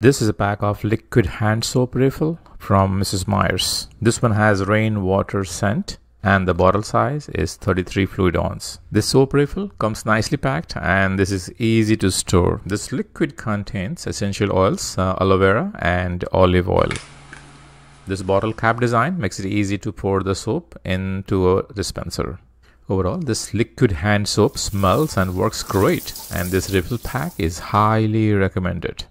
This is a pack of liquid hand soap refill from Mrs. Meyer's. This one has rainwater scent and the bottle size is 33 fluid ounce. This soap refill comes nicely packed and this is easy to store. This liquid contains essential oils, uh, aloe vera and olive oil. This bottle cap design makes it easy to pour the soap into a dispenser. Overall, this liquid hand soap smells and works great and this refill pack is highly recommended.